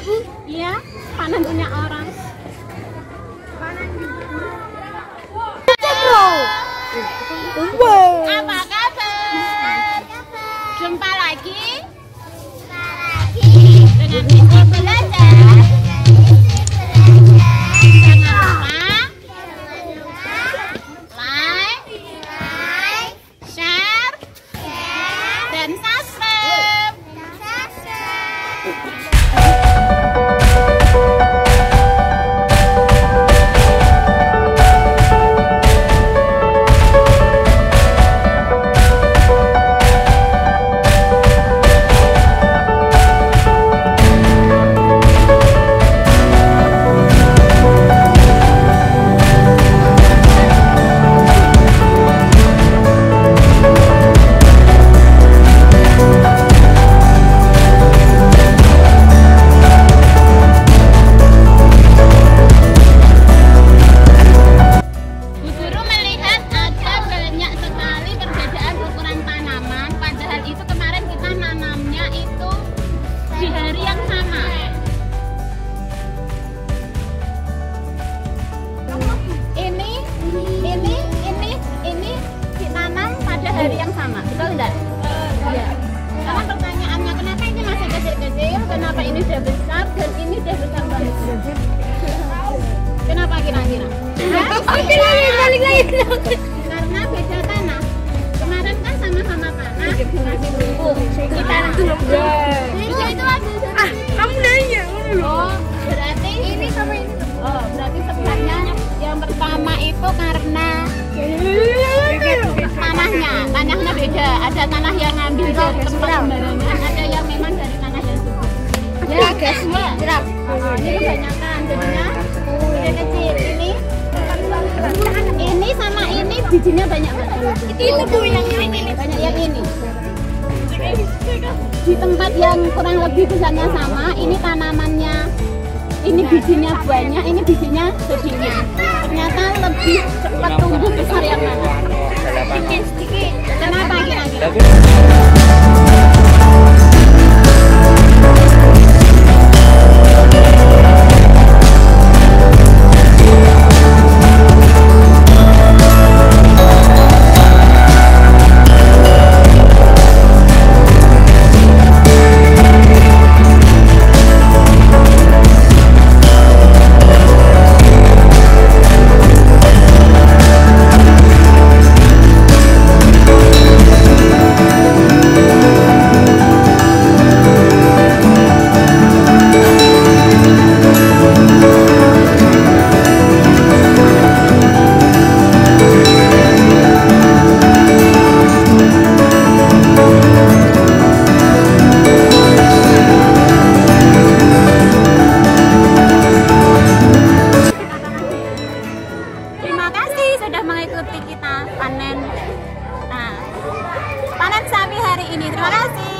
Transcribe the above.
Bu? Iya, panen punya orang. Wow. Apa kabar? Jumpa lagi dengan Misi Belajar. Hari yang sama betul enggak? Iya. Karena pertanyaannya kenapa ini masih kecil-kecil, kenapa ini sudah besar dan ini sudah besar banget? Kenapa kira-kira? Balik lagi, balik lagi. karena beda tanah kemarin kan sama-sama tanah masih tumbuh di tanah Beda itu ada Ah, kamu nanya. oh berarti ini sama ini oh berarti sebenarnya yang pertama itu karena beda ada tanah yang ngambil dari tempat sembarangan ada yang memang dari tanah yang subur. Ya guys ya Oh, ini kebanyakan jadinya udah kecil. Ini ini sama ini bijinya banyak banget. Itu Bu yang ini. banyak yang ini. Di tempat yang kurang lebih besarnya sama ini tanamannya ini bijinya banyak ini bijinya sedikit ternyata lebih sudah mengikuti kita panen. Nah, panen sapi hari ini. Terima kasih.